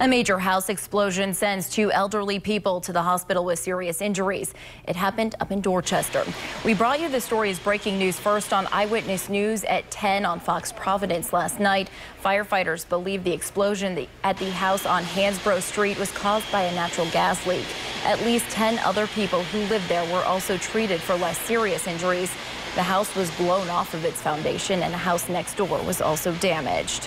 A major house explosion sends two elderly people to the hospital with serious injuries. It happened up in Dorchester. We brought you the story's breaking news first on Eyewitness News at 10 on Fox Providence last night. Firefighters believe the explosion at the house on Hansborough Street was caused by a natural gas leak. At least 10 other people who lived there were also treated for less serious injuries. The house was blown off of its foundation and a house next door was also damaged.